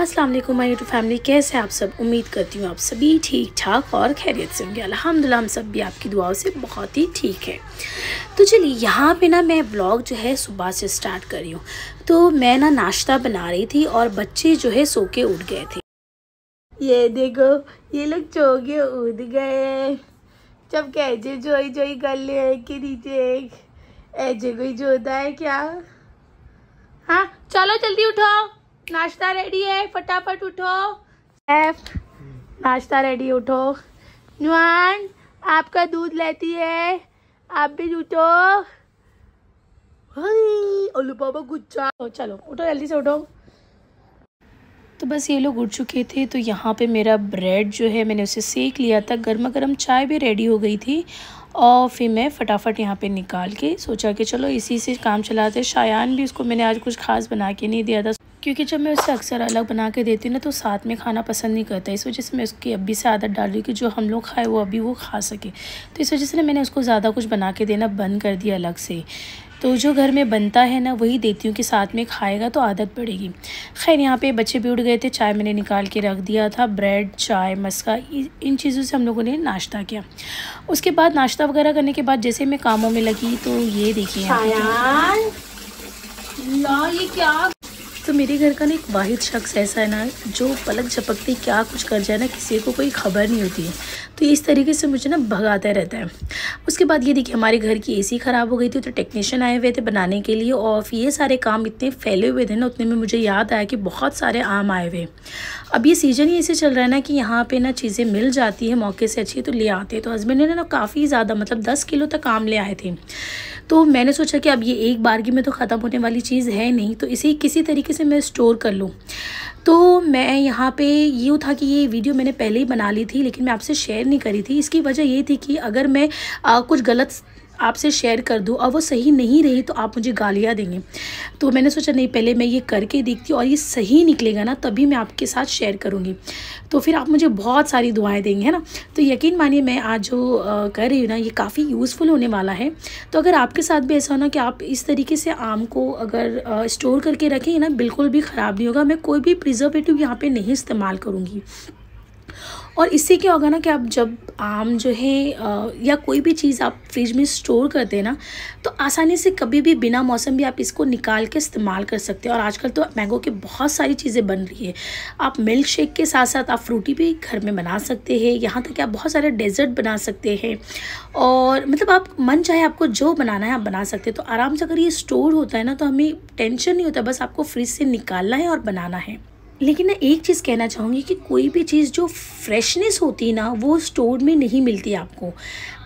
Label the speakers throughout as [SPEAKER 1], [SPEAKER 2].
[SPEAKER 1] अस्सलाम वालेकुम my YouTube family. कैसे आप सब? उम्मीद करती हूँ आप सभी ठीक ठाक और खैरियत से होंगे। अल्हम्दुलिल्लाह, हम सब भी आपकी दुआओं से बहुत ही ठीक है। तो चलिए, यहाँ पे ना मैं ब्लॉग जो है सुबह से स्टार्ट कर रही हूँ। तो मैं ना नाश्ता बना रही थी और बच्चे जो है सो के उठ गए थे। ये देखो, ये लोग चौके उठ गए जब कैसे जोई जोई कर ले कि नीचे ऐसे कोई जोता है क्या? हाँ चलो जल्दी उठो। नाश्ता रेडी है? फटाफट उठो। एफ़ नाश्ता रेडी उठो। नुआन आपका दूध लेती है। आप भी उठो। ओलू पापा गुच्चा चलो, उठो, जल्दी से उठो। तो बस ये लोग उठ चुके थे तो यहाँ पे मेरा ब्रेड जो है, मैंने उसे सेक लिया था। गर्मा गर्म चाय भी रेडी हो गई थी। और फिर मैं फटाफट यहाँ पे निकाल के सोचा कि चलो इसी से काम चलाते शायान भी उसको मैंने आज कुछ खास बना के नहीं दिया था। क्योंकि जब मैं उसे अक्सर अलग बना के देती हूँ ना तो साथ में खाना पसंद नहीं करता। इस वजह से मैं उसकी अभी से आदत डाल रही कि जो हम लोग खाए वो अभी वो खा सके। तो इस वजह से ना मैंने उसको ज़्यादा कुछ बना के देना बंद कर दिया अलग से। तो जो घर में बनता है ना वही देती हूँ कि साथ में खाएगा तो आदत पड़ेगी। खैर यहाँ पे बच्चे भी उठ गए थे चाय मैंने निकाल के रख दिया था ब्रेड चाय मस्का इन चीज़ों से हम लोगों ने नाश्ता किया। उसके बाद नाश्ता वगैरह करने के बाद जैसे मैं कामों में लगी तो ये देखिए ये क्या तो मेरे घर का ना एक वाहिद शख्स ऐसा है ना, जो पलक झपकते, क्या कुछ कर जाए ना, किसी को कोई खबर नहीं होती। है तो इस तरीके से मुझे ना भगाता रहता है। उसके बाद ये देखिए, हमारे घर की एसी ख़राब हो गई थी तो टेक्नीशियन आए हुए थे बनाने के लिए, और ये सारे काम इतने फैले हुए थे ना, उतने में मुझे याद आया कि बहुत सारे आम आए हुए। अब ये सीज़न ही ऐसे चल रहा है ना कि यहाँ पर ना चीज़ें मिल जाती है, मौके से अच्छी तो ले आते तो हस्बैंड ने, ना काफ़ी ज़्यादा मतलब दस किलो तक आम ले आए थे। तो मैंने सोचा कि अब ये एक बारगी में तो ख़त्म होने वाली चीज़ है नहीं तो इसे किसी तरीके से मैं स्टोर कर लूँ। तो मैं यहाँ पे ये था कि ये वीडियो मैंने पहले ही बना ली थी लेकिन मैं आपसे शेयर नहीं करी थी। इसकी वजह ये थी कि अगर मैं आ, कुछ गलत आपसे शेयर कर दूँ और वो सही नहीं रही तो आप मुझे गालियाँ देंगे। तो मैंने सोचा, नहीं, पहले मैं ये करके देखती और ये सही निकलेगा ना, तभी मैं आपके साथ शेयर करूँगी। तो फिर आप मुझे बहुत सारी दुआएँ देंगे, है ना? तो यकीन मानिए, मैं आज जो कर रही हूँ ना, ये काफ़ी यूज़फुल होने वाला है। तो अगर आपके साथ भी ऐसा हो ना कि आप इस तरीके से आम को अगर स्टोर करके रखेंगे ना, बिल्कुल भी ख़राब नहीं होगा। मैं कोई भी प्रिजर्वेटिव यहाँ पर नहीं इस्तेमाल करूँगी। और इससे क्या होगा ना कि आप जब आम जो है या कोई भी चीज़ आप फ्रिज में स्टोर करते हैं ना तो आसानी से कभी भी बिना मौसम भी आप इसको निकाल के इस्तेमाल कर सकते हैं। और आजकल तो मैंगो की बहुत सारी चीज़ें बन रही है। आप मिल्क शेक के साथ साथ आप फ्रूटी भी घर में बना सकते हैं, यहाँ तक कि आप बहुत सारे डेजर्ट बना सकते हैं। और मतलब आप मन चाहे आपको जो बनाना है आप बना सकते हैं। तो आराम से अगर ये स्टोर होता है ना तो हमें टेंशन नहीं होता, बस आपको फ्रिज से निकालना है और बनाना है। लेकिन ना एक चीज़ कहना चाहूँगी कि कोई भी चीज़ जो फ्रेशनेस होती ना, वो स्टोर में नहीं मिलती आपको।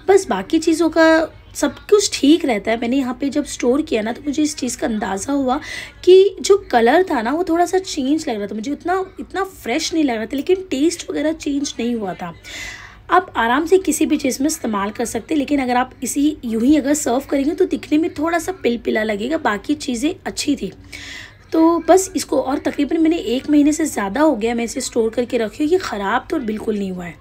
[SPEAKER 1] बस बाकी चीज़ों का सब कुछ ठीक रहता है। मैंने यहाँ पे जब स्टोर किया ना तो मुझे इस चीज़ का अंदाज़ा हुआ कि जो कलर था ना, वो थोड़ा सा चेंज लग रहा था। मुझे उतना, इतना फ्रेश नहीं लग रहा था, लेकिन टेस्ट वगैरह चेंज नहीं हुआ था। आप आराम से किसी भी चीज़ में इस्तेमाल कर सकते हैं, लेकिन अगर आप इसी यूँ ही अगर सर्व करेंगे तो दिखने में थोड़ा सा पिल पिला लगेगा। बाकी चीज़ें अच्छी थी। तो बस इसको और तकरीबन मैंने एक महीने से ज़्यादा हो गया मैं इसे स्टोर करके रखी हूँ। ये ख़राब तो बिल्कुल नहीं हुआ है।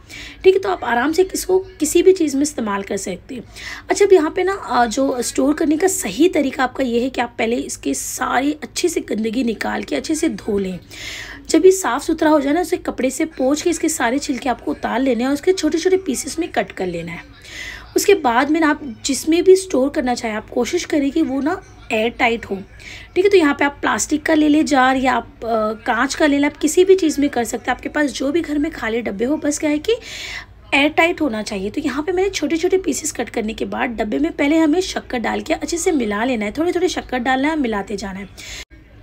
[SPEAKER 1] ठीक है तो आप आराम से इसको किसी भी चीज़ में इस्तेमाल कर सकते हैं। अच्छा अब यहाँ पे ना जो स्टोर करने का सही तरीका आपका ये है कि आप पहले इसके सारी अच्छे से गंदगी निकाल के अच्छे से धो लें। जब ये साफ़ सुथरा हो जाए ना, उसे कपड़े से पोछ के इसके सारे छिलके आपको उतार लेने हैं और उसके छोटे छोटे पीसेस में कट कर लेना है। उसके बाद में ना आप जिसमें भी स्टोर करना चाहें, आप कोशिश करें कि वो ना एयर टाइट हो। ठीक है तो यहाँ पे आप प्लास्टिक का ले ले जार या आप कांच का ले लें, आप किसी भी चीज़ में कर सकते हैं। आपके पास जो भी घर में खाली डब्बे हो, बस क्या है कि एयर टाइट होना चाहिए। तो यहाँ पे मैंने छोटे छोटे पीसेस कट करने के बाद डब्बे में पहले हमें शक्कर डाल के अच्छे से मिला लेना है। थोड़े थोड़े शक्कर डालना है, मिलाते जाना है।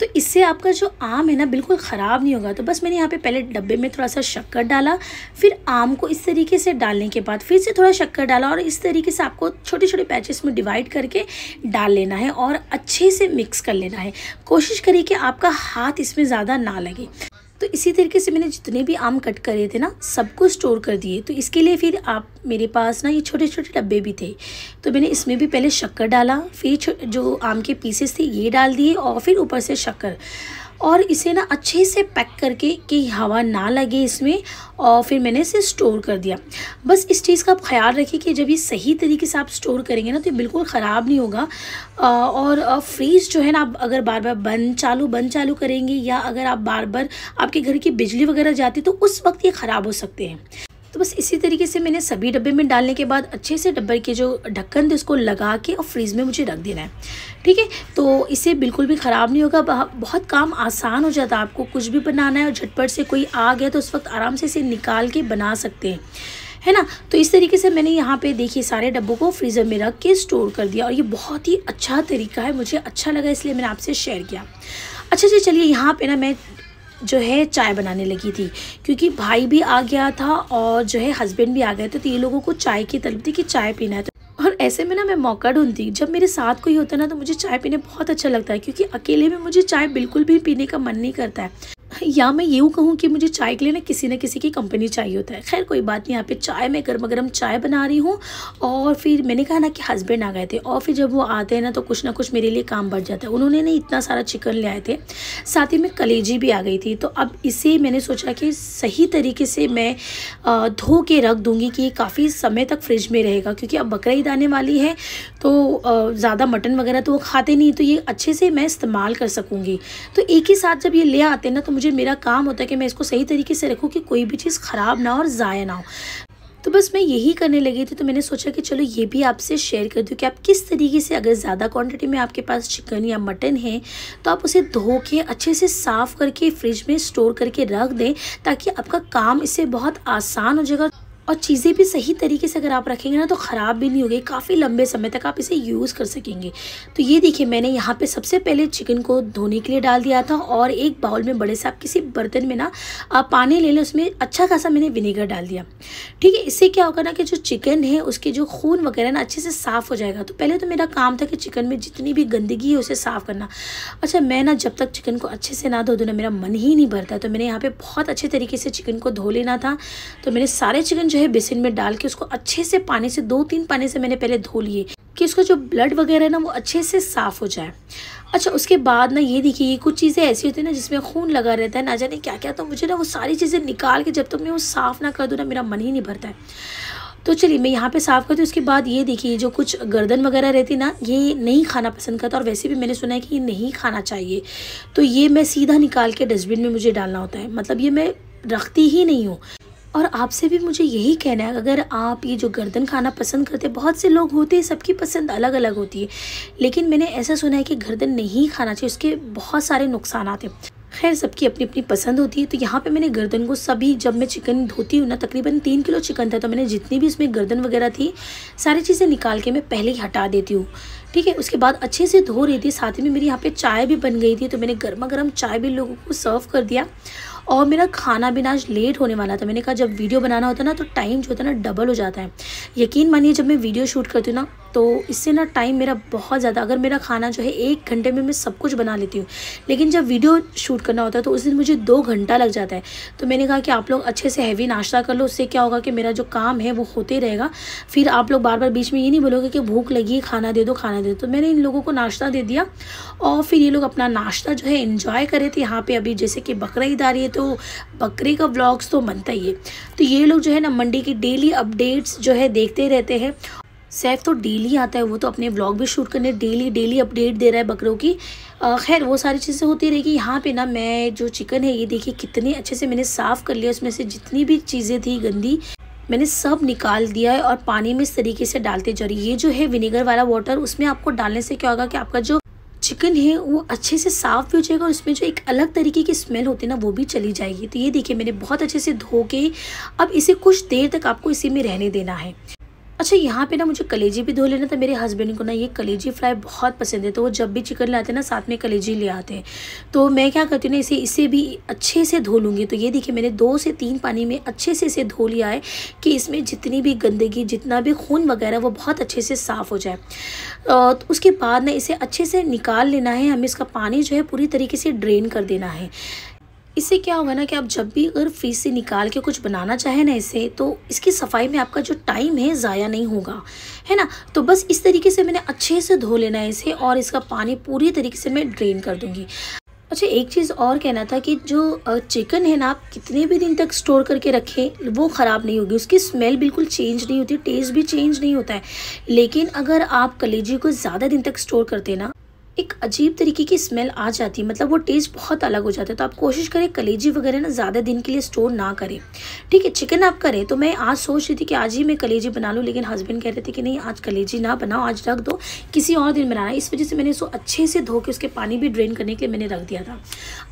[SPEAKER 1] तो इससे आपका जो आम है ना, बिल्कुल ख़राब नहीं होगा। तो बस मैंने यहाँ पे पहले डब्बे में थोड़ा सा शक्कर डाला, फिर आम को इस तरीके से डालने के बाद फिर से थोड़ा शक्कर डाला और इस तरीके से आपको छोटे छोटे पैचेस में डिवाइड करके डाल लेना है और अच्छे से मिक्स कर लेना है। कोशिश करिए कि आपका हाथ इसमें ज़्यादा ना लगे। तो इसी तरीके से मैंने जितने भी आम कट करे थे ना, सबको स्टोर कर दिए। तो इसके लिए फिर आप मेरे पास ना ये छोटे छोटे डब्बे भी थे। तो मैंने इसमें भी पहले शक्कर डाला, फिर जो आम के पीसेस थे, ये डाल दिए और फिर ऊपर से शक्कर। और इसे ना अच्छे से पैक करके कि हवा ना लगे इसमें और फिर मैंने इसे स्टोर कर दिया। बस इस चीज़ का आप ख्याल रखिए कि जब ये सही तरीके से आप स्टोर करेंगे ना तो ये बिल्कुल ख़राब नहीं होगा। और फ्रीज़ जो है ना, आप अगर बार बार बंद चालू बंद चालू करेंगे या अगर आप बार बार आपके घर की बिजली वगैरह जाती तो उस वक्त ये ख़राब हो सकते हैं। तो बस इसी तरीके से मैंने सभी डब्बे में डालने के बाद अच्छे से डब्बे के जो ढक्कन थे उसको लगा के और फ्रीज़ में मुझे रख देना है। ठीक है? तो इससे बिल्कुल भी ख़राब नहीं होगा। बहुत काम आसान हो जाता है आपको। कुछ भी बनाना है और झटपट से कोई आ गया तो उस वक्त आराम से इसे निकाल के बना सकते हैं। है ना? तो इस तरीके से मैंने यहाँ पे देखिए सारे डब्बों को फ्रीज़र में रख के स्टोर कर दिया और ये बहुत ही अच्छा तरीका है। मुझे अच्छा लगा इसलिए मैंने आपसे शेयर किया। अच्छा जी, चलिए यहाँ पे ना मैं जो है चाय बनाने लगी थी। क्योंकि भाई भी आ गया था और जो है हस्बैंड भी आ गए थे तो ये लोगों को चाय की तलब थी कि चाय पीना है। तो और ऐसे में ना मैं मौका ढूंढती, जब मेरे साथ कोई होता ना तो मुझे चाय पीने बहुत अच्छा लगता है, क्योंकि अकेले में मुझे चाय बिल्कुल भी पीने का मन नहीं करता है। या मैं यूँ कहूँ कि मुझे चाय के लिए ना किसी न किसी की कंपनी चाहिए होता है। खैर, कोई बात नहीं, यहाँ पे चाय मैं गर्म गर्म चाय बना रही हूँ और फिर मैंने कहा ना कि हस्बैंड आ गए थे और फिर जब वो आते हैं ना तो कुछ ना कुछ मेरे लिए काम बढ़ जाता है। उन्होंने ना इतना सारा चिकन ले आए थे, साथ ही में कलेजी भी आ गई थी। तो अब इसे मैंने सोचा कि सही तरीके से मैं धो के रख दूँगी कि ये काफ़ी समय तक फ्रिज में रहेगा, क्योंकि अब बकरा ईद आने वाली है तो ज़्यादा मटन वगैरह तो वो खाते नहीं तो ये अच्छे से मैं इस्तेमाल कर सकूँगी। तो एक ही साथ जब ये ले आते हैं ना तो मुझे मेरा काम होता है कि मैं इसको सही तरीके से रखूँ कि कोई भी चीज़ ख़राब ना और ज़ाया ना हो। तो बस मैं यही करने लगी थी तो मैंने सोचा कि चलो ये भी आपसे शेयर कर दूँ कि आप किस तरीके से अगर ज़्यादा क्वांटिटी में आपके पास चिकन या मटन है तो आप उसे धो के अच्छे से साफ़ करके फ्रिज में स्टोर करके रख दें, ताकि आपका काम इससे बहुत आसान हो जाएगा। और चीज़ें भी सही तरीके से अगर आप रखेंगे ना तो ख़राब भी नहीं होगी। काफ़ी लंबे समय तक आप इसे यूज़ कर सकेंगे। तो ये देखिए, मैंने यहाँ पे सबसे पहले चिकन को धोने के लिए डाल दिया था और एक बाउल में बड़े से आप किसी बर्तन में ना, आप पानी ले लें, उसमें अच्छा खासा मैंने विनेगर डाल दिया। ठीक है, इससे क्या होगा ना कि जो चिकन है, उसके जो खून वगैरह ना अच्छे से साफ़ हो जाएगा। तो पहले तो मेरा काम था कि चिकन में जितनी भी गंदगी है, उसे साफ़ करना। अच्छा मैं ना जब तक चिकन को अच्छे से ना धो दूँ ना, मेरा मन ही नहीं भरता। तो मैंने यहाँ पर बहुत अच्छे तरीके से चिकन को धो लेना था। तो मैंने सारे चिकन जो है, बेसिन में डाल के उसको अच्छे से पानी से, दो तीन पानी से मैंने पहले धो लिए, कि उसका जो ब्लड वगैरह है ना, वो अच्छे से साफ़ हो जाए। अच्छा उसके बाद ना, ये देखिए कुछ चीज़ें ऐसी होती है ना, जिसमें खून लगा रहता है, ना जाने क्या क्या तो मुझे ना वो सारी चीज़ें निकाल के जब तक तो मैं वो साफ़ ना कर दूँ ना, मेरा मन ही नहीं भरता है। तो चलिए, मैं यहाँ पे साफ़ करती हूँ, उसके बाद ये देखिए, जो कुछ गर्दन वगैरह रहती ना, ये नहीं खाना पसंद करता, और वैसे भी मैंने सुना है कि ये नहीं खाना चाहिए। तो ये मैं सीधा निकाल के डस्टबिन में मुझे डालना होता है मतलब ये मैं रखती ही नहीं हूँ। और आपसे भी मुझे यही कहना है, अगर आप ये जो गर्दन खाना पसंद करते बहुत से लोग होते हैं, सबकी पसंद अलग अलग होती है, लेकिन मैंने ऐसा सुना है कि गर्दन नहीं खाना चाहिए, उसके बहुत सारे नुकसान आते हैं। खैर, सबकी अपनी अपनी पसंद होती है तो यहाँ पे मैंने गर्दन को सभी, जब मैं चिकन धोती हूँ ना, तकरीबन तीन किलो चिकन था तो मैंने जितनी भी उसमें गर्दन वगैरह थी, सारी चीज़ें निकाल के मैं पहले ही हटा देती हूँ। ठीक है, उसके बाद अच्छे से धो रही थी, साथ ही में मेरी यहाँ पे चाय भी बन गई थी तो मैंने गर्मा गर्म चाय भी लोगों को सर्व कर दिया और मेरा खाना भी ना आज लेट होने वाला था। मैंने कहा, जब वीडियो बनाना होता है ना तो टाइम जो होता है ना डबल हो जाता है। यकीन मानिए, जब मैं वीडियो शूट करती हूँ ना तो इससे ना टाइम मेरा बहुत ज़्यादा, अगर मेरा खाना जो है एक घंटे में मैं सब कुछ बना लेती हूँ। लेकिन जब वीडियो शूट करना होता है तो उस दिन मुझे दो घंटा लग जाता है। तो मैंने कहा कि आप लोग अच्छे से हैवी नाश्ता कर लो, उससे क्या होगा कि मेरा जो काम है वो होते रहेगा। फिर आप लोग बार बार बीच में ये नहीं बोलोगे कि भूख लगी, खाना दे दो, खाना दे दो। तो मैंने इन लोगों को नाश्ता दे दिया और फिर ये लोग अपना नाश्ता जो है इन्जॉय करे थे। यहाँ पर अभी जैसे कि बकरा ईद आ रही है तो बकरे का ब्लॉग्स तो बनता ही है। तो ये लोग जो है ना मंडी की डेली अपडेट्स जो है देखते रहते हैं सैफ तो डेली आता है, वो तो अपने ब्लॉग भी शूट करने डेली डेली अपडेट दे रहा है बकरों की। खैर, वो सारी चीज़ें होती रहेगी। यहाँ पे ना मैं, जो चिकन है, ये देखिए कितने अच्छे से मैंने साफ़ कर लिया, उसमें से जितनी भी चीज़ें थी गंदी, मैंने सब निकाल दिया है और पानी में इस तरीके से डालते जा रही ये जो है विनेगर वाला वाटर उसमें आपको डालने से क्या होगा कि आपका जो चिकन है, वो अच्छे से साफ़ भी हो जाएगा और उसमें जो एक अलग तरीके की स्मेल होती है ना, वो भी चली जाएगी। तो ये देखिए मैंने बहुत अच्छे से धो के, अब इसे कुछ देर तक आपको इसी में रहने देना है। अच्छा यहाँ पे ना मुझे कलेजी भी धो लेना था, मेरे हस्बैंड को ना ये कलेजी फ्राई बहुत पसंद है तो वो जब भी चिकन लाते हैं ना, साथ में कलेजी ले आते हैं। तो मैं क्या करती हूँ ना, इसे इसे भी अच्छे से धो लूँगी। तो ये देखिए, मैंने दो से तीन पानी में अच्छे से इसे धो लिया है कि इसमें जितनी भी गंदगी, जितना भी खून वगैरह, वो बहुत अच्छे से साफ़ हो जाए। तो उसके बाद ना इसे अच्छे से निकाल लेना है, हमें इसका पानी जो है पूरी तरीके से ड्रेन कर देना है। इससे क्या होगा ना कि आप जब भी अगर फ्रीज से निकाल के कुछ बनाना चाहें ना इसे तो इसकी सफ़ाई में आपका जो टाइम है ज़ाया नहीं होगा, है ना? तो बस इस तरीके से मैंने अच्छे से धो लेना है इसे और इसका पानी पूरी तरीके से मैं ड्रेन कर दूँगी। अच्छा एक चीज़ और कहना था कि जो चिकन है ना, आप कितने भी दिन तक स्टोर करके रखें, वो ख़राब नहीं होगी। उसकी स्मेल बिल्कुल चेंज नहीं होती टेस्ट भी चेंज नहीं होता है। लेकिन अगर आप कलेजी को ज़्यादा दिन तक स्टोर करते ना एक अजीब तरीके की स्मेल आ जाती है। मतलब वो टेस्ट बहुत अलग हो जाता है। तो आप कोशिश करें कलेजी वगैरह ना ज़्यादा दिन के लिए स्टोर ना करें। ठीक है चिकन आप करें तो मैं आज सोच रही थी कि आज ही मैं कलेजी बना लूँ, लेकिन हस्बैंड कह रहे थे कि नहीं, आज कलेजी ना बनाओ, आज रख दो, किसी और दिन बनाना इस वजह से मैंने इसको अच्छे से धो के उसके पानी भी ड्रेन करने के लिए मैंने रख दिया था।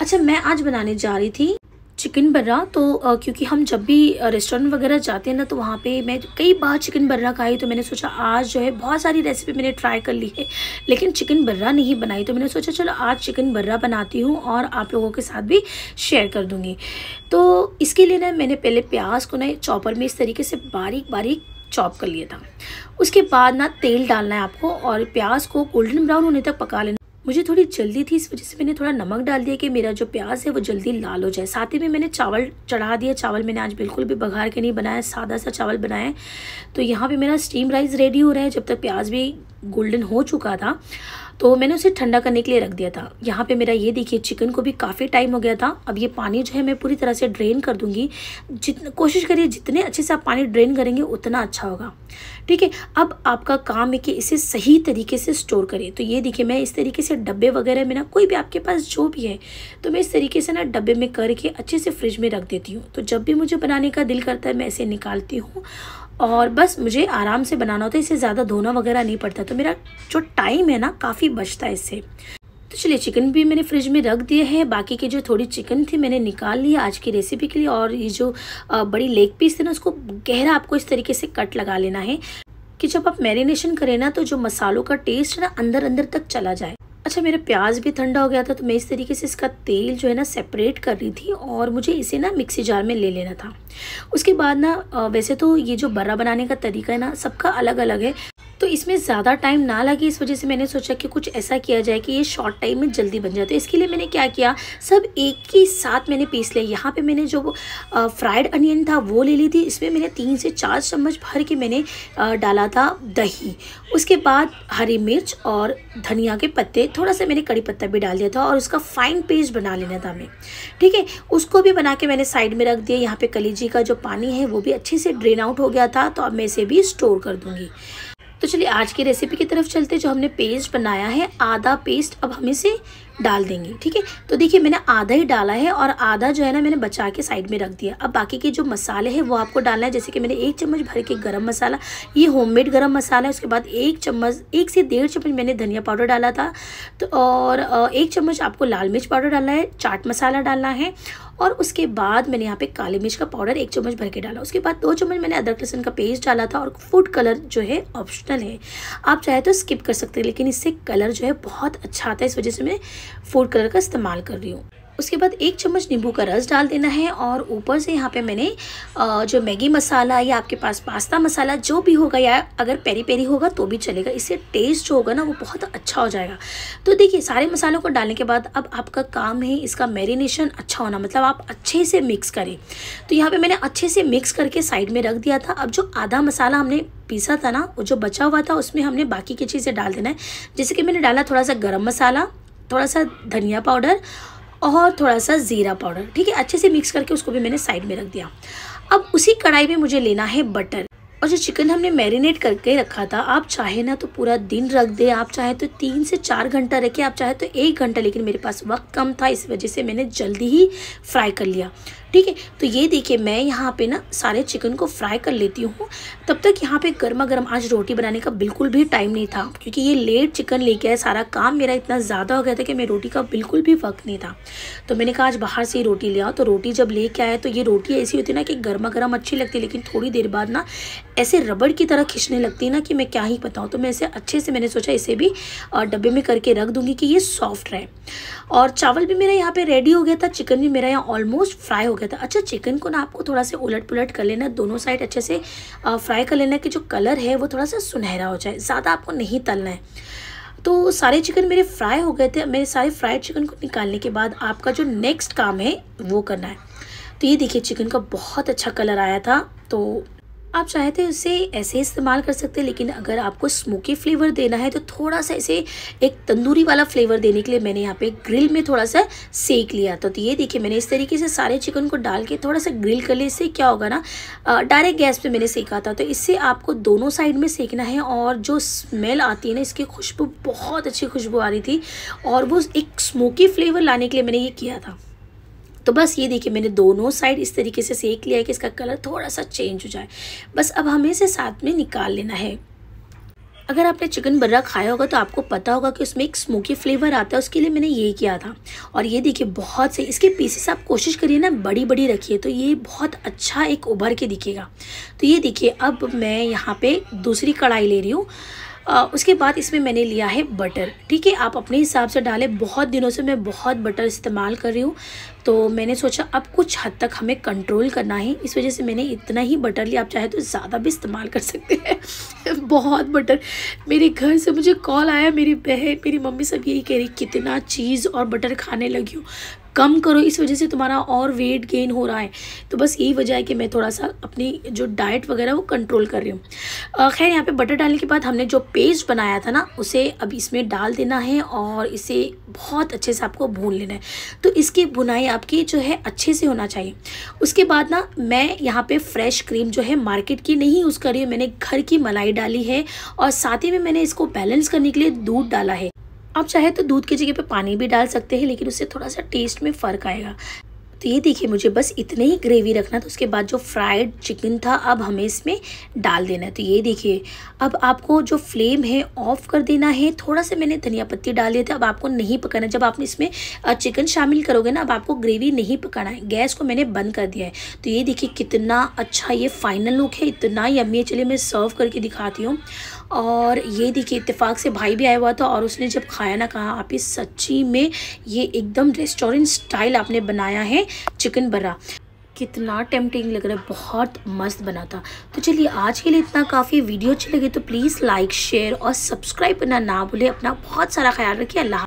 [SPEAKER 1] अच्छा मैं आज बनाने जा रही थी चिकन बर्रा तो आ, क्योंकि हम जब भी रेस्टोरेंट वगैरह जाते हैं ना तो वहाँ पे मैं कई बार चिकन बर्रा खाई तो मैंने सोचा आज जो है बहुत सारी रेसिपी मैंने ट्राई कर ली है लेकिन चिकन बर्रा नहीं बनाई तो मैंने सोचा चलो आज चिकन बर्रा बनाती हूँ और आप लोगों के साथ भी शेयर कर दूँगी। तो इसके लिए ना मैंने पहले प्याज को ना चॉपर में इस तरीके से बारीक बारीक चॉप कर लिया था। उसके बाद ना तेल डालना है आपको और प्याज को गोल्डन ब्राउन होने तक पका लेना। मुझे थोड़ी जल्दी थी इस वजह से मैंने थोड़ा नमक डाल दिया कि मेरा जो प्याज है वो जल्दी लाल हो जाए। साथ ही में मैंने चावल चढ़ा दिया। चावल मैंने आज बिल्कुल भी बघार के नहीं बनाया, सादा सा चावल बनाया। तो यहाँ पर मेरा स्टीम राइस रेडी हो रहा है। जब तक प्याज भी गोल्डन हो चुका था तो मैंने उसे ठंडा करने के लिए रख दिया था। यहाँ पे मेरा ये देखिए चिकन को भी काफ़ी टाइम हो गया था। अब ये पानी जो है मैं पूरी तरह से ड्रेन कर दूँगी। जित, कोशिश करिए जितने अच्छे से आप पानी ड्रेन करेंगे, उतना अच्छा होगा। ठीक है, अब आपका काम है कि इसे सही तरीके से स्टोर करें तो ये देखिए, मैं इस तरीके से डब्बे वगैरह में ना, कोई भी आपके पास जो भी है तो मैं इस तरीके से ना डब्बे में करके अच्छे से फ्रिज में रख देती हूँ। तो जब भी मुझे बनाने का दिल करता है, मैं इसे निकालती हूँ। और बस मुझे आराम से बनाना होता है इसे ज़्यादा धोना वगैरह नहीं पड़ता। तो मेरा जो टाइम है ना, काफ़ी बचता है इससे। तो चलिए चिकन भी मैंने फ्रिज में रख दिए हैं। बाकी की जो थोड़ी चिकन थी, मैंने निकाल लिया आज की रेसिपी के लिए। और ये जो बड़ी लेग पीस थी ना, उसको गहरा आपको इस तरीके से कट लगा लेना है। कि जब आप मैरिनेशन करें ना तो जो मसालों का टेस्ट ना अंदर अंदर तक चला जाए। अच्छा मेरा प्याज भी ठंडा हो गया था तो मैं इस तरीके से इसका तेल जो है ना सेपरेट कर रही थी और मुझे इसे ना मिक्सी जार में ले लेना था। उसके बाद ना वैसे तो ये जो बर्रा बनाने का तरीका है ना, सबका अलग अलग है। तो इसमें ज़्यादा टाइम ना लगे इस वजह से मैंने सोचा कि कुछ ऐसा किया जाए कि ये शॉर्ट टाइम में जल्दी बन जाए तो इसके लिए मैंने क्या किया, सब एक ही साथ मैंने पीस लिया। यहाँ पे मैंने जो फ्राइड अनियन था वो ले ली थी। इसमें मैंने तीन से चार चम्मच भर के मैंने डाला था दही। उसके बाद हरी मिर्च और धनिया के पत्ते, थोड़ा सा मैंने कड़ी पत्ता भी डाल दिया था और उसका फाइन पेस्ट बना लेना था हमें ठीक है? उसको भी बना के मैंने साइड में रख दिया। यहाँ पे कलीजी का जो पानी है वो भी अच्छे से ड्रेन आउट हो गया था तो अब मैं इसे भी स्टोर कर दूँगी। तो चलिए आज की रेसिपी की तरफ़ चलते जो हमने पेस्ट बनाया है। आधा पेस्ट अब हम इसे डाल देंगे, ठीक है? तो देखिए, मैंने आधा ही डाला है और आधा जो है ना मैंने बचा के साइड में रख दिया। अब बाकी के जो मसाले हैं, वो आपको डालना है। जैसे कि मैंने एक चम्मच भर के गरम मसाला, ये होममेड गरम मसाला है। उसके बाद एक चम्मच, एक से डेढ़ चम्मच मैंने धनिया पाउडर डाला था। तो और एक चम्मच आपको लाल मिर्च पाउडर डालना है, चाट मसाला डालना है और उसके बाद मैंने यहाँ पे काली मिर्च का पाउडर एक चम्मच भर के डाला। उसके बाद दो चम्मच मैंने अदरक लहसुन का पेस्ट डाला था और फ़ूड कलर जो है ऑप्शनल है। आप चाहे तो स्किप कर सकते हैं, लेकिन इससे कलर जो है बहुत अच्छा आता है। इस वजह से मैं फ़ूड कलर का इस्तेमाल कर रही हूँ। उसके बाद एक चम्मच नींबू का रस डाल देना है और ऊपर से यहाँ पे मैंने जो मैगी मसाला या आपके पास पास्ता मसाला जो भी होगा या अगर पेरी पेरी होगा तो भी चलेगा। इससे टेस्ट जो होगा ना वो बहुत अच्छा हो जाएगा। तो देखिए, सारे मसालों को डालने के बाद अब आपका काम है इसका मेरीनेशन अच्छा होना। मतलब आप अच्छे से मिक्स करें। तो यहाँ पर मैंने अच्छे से मिक्स करके साइड में रख दिया था। अब जो आधा मसाला हमने पीसा था ना, वो जो बचा हुआ था, उसमें हमने बाकी की चीज़ें डाल देना है। जैसे कि मैंने डाला थोड़ा सा गर्म मसाला, थोड़ा सा धनिया पाउडर और थोड़ा सा ज़ीरा पाउडर, ठीक है? अच्छे से मिक्स करके उसको भी मैंने साइड में रख दिया। अब उसी कढ़ाई में मुझे लेना है बटर और जो चिकन हमने मैरिनेट करके रखा था, आप चाहे ना तो पूरा दिन रख दे, आप चाहे तो तीन से चार घंटा रखें आप चाहे तो एक घंटा, लेकिन मेरे पास वक्त कम था, इस वजह से मैंने जल्दी ही फ्राई कर लिया। ठीक है? तो ये देखिए, मैं यहाँ पे ना सारे चिकन को फ्राई कर लेती हूँ। तब तक यहाँ पे गर्मा गर्म आज रोटी बनाने का बिल्कुल भी टाइम नहीं था, क्योंकि ये लेट चिकन लेके आए सारा काम। मेरा इतना ज़्यादा हो गया था कि मैं रोटी का बिल्कुल भी वक्त नहीं था। तो मैंने कहा, आज बाहर से ही रोटी ले आओ। तो रोटी जब लेके आया तो ये रोटी ऐसी होती ना कि गर्मा गर्म अच्छी लगती, लेकिन थोड़ी देर बाद ना ऐसे रबड़ की तरह खिंचने लगती है ना कि मैं क्या ही बताऊँ। तो मैं इसे अच्छे से मैंने सोचा, इसे भी डब्बे में करके रख दूँगी कि ये सॉफ्ट रहे। और चावल भी मेरा यहाँ पर रेडी हो गया था चिकन भी मेरा यहाँ ऑलमोस्ट फ्राई हो गया था। अच्छा चिकन को ना आपको थोड़ा सा उलट पुलट कर लेना, दोनों साइड अच्छे से फ्राई कर लेना कि जो कलर है वो थोड़ा सा सुनहरा हो जाए। ज़्यादा आपको नहीं तलना है। तो सारे चिकन मेरे फ्राई हो गए थे। मेरे सारे फ्राइड चिकन को निकालने के बाद आपका जो नेक्स्ट काम है वो करना है। तो ये देखिए चिकन का बहुत अच्छा कलर आया था। तो आप चाहे तो इसे ऐसे इस्तेमाल कर सकते हैं, लेकिन अगर आपको स्मोकी फ्लेवर देना है तो थोड़ा सा इसे एक तंदूरी वाला फ्लेवर देने के लिए मैंने यहाँ पे ग्रिल में थोड़ा सा सेक लिया। था तो ये देखिए, मैंने इस तरीके से सारे चिकन को डाल के थोड़ा सा ग्रिल कर लिया। इससे क्या होगा ना डायरेक्ट गैस पर मैंने सेका था। तो इससे आपको दोनों साइड में सेकना है और जो स्मेल आती है ना, इसकी खुशबू, बहुत अच्छी खुशबू आ रही थी। और वो एक स्मोकी फ्लेवर लाने के लिए मैंने ये किया था। तो बस ये देखिए, मैंने दोनों साइड इस तरीके से सेक लिया है कि इसका कलर थोड़ा सा चेंज हो जाए। बस अब हमें इसे साथ में निकाल लेना है। अगर आपने चिकन बर्रा खाया होगा तो आपको पता होगा कि उसमें एक स्मोकी फ्लेवर आता है, उसके लिए मैंने ये किया था। और ये देखिए, बहुत सही इसके पीसेस आप कोशिश करिए ना बड़ी बड़ी रखिए तो ये बहुत अच्छा एक उभर के दिखेगा। तो ये देखिए, अब मैं यहाँ पे दूसरी कढ़ाई ले रही हूँ। उसके बाद इसमें मैंने लिया है बटर ठीक है, आप अपने हिसाब से डालें। बहुत दिनों से मैं बहुत बटर इस्तेमाल कर रही हूँ। तो मैंने सोचा अब कुछ हद तक हमें कंट्रोल करना है। इस वजह से मैंने इतना ही बटर लिया। आप चाहे तो ज़्यादा भी इस्तेमाल कर सकते हैं। बहुत बटर मेरे घर से मुझे कॉल आया, मेरी बहन, मेरी मम्मी सब यही कह रही कितना चीज़ और बटर खाने लगी हूँ। कम करो, इस वजह से तुम्हारा और वेट गेन हो रहा है। तो बस यही वजह है कि मैं थोड़ा सा अपनी जो डाइट वगैरह वो कंट्रोल कर रही हूँ। खैर, यहाँ पे बटर डालने के बाद हमने जो पेस्ट बनाया था ना, उसे अब इसमें डाल देना है और इसे बहुत अच्छे से आपको भून लेना है। तो इसकी बुनाई आपकी जो है अच्छे से होना चाहिए। उसके बाद ना, मैं यहाँ पर फ्रेश क्रीम जो है मार्केट की नहीं यूज़ कर रही हूँ। मैंने घर की मलाई डाली है और साथ ही में मैंने इसको बैलेंस करने के लिए दूध डाला है। आप चाहे तो दूध की जगह पे पानी भी डाल सकते हैं, लेकिन उससे थोड़ा सा टेस्ट में फ़र्क आएगा। तो ये देखिए मुझे बस इतने ही ग्रेवी रखना था, उसके बाद जो फ्राइड चिकन था, अब हमें इसमें डाल देना है। तो ये देखिए, अब आपको जो फ्लेम है ऑफ़ कर देना है। थोड़ा सा मैंने धनिया पत्ती डाल दिया था, अब आपको नहीं पकाना जब आप इसमें चिकन शामिल करोगे ना, अब आपको ग्रेवी नहीं पकाना है। गैस को मैंने बंद कर दिया है। तो ये देखिए कितना अच्छा ये फाइनल लुक है, इतना है। चलिए मैं सर्व करके दिखाती हूँ। और ये देखिए, इत्तेफाक से भाई भी आया हुआ था और उसने जब खाया ना, कहा, आप इस सच्ची में ये एकदम रेस्टोरेंट स्टाइल आपने बनाया है चिकन बरा कितना टेम्पटिंग लग रहा है, बहुत मस्त बना था। तो चलिए, आज के लिए इतना काफ़ी वीडियो अच्छी लगी तो प्लीज़ लाइक शेयर और सब्सक्राइब करना ना भूले, अपना बहुत सारा ख्याल रखिए, अल्लाह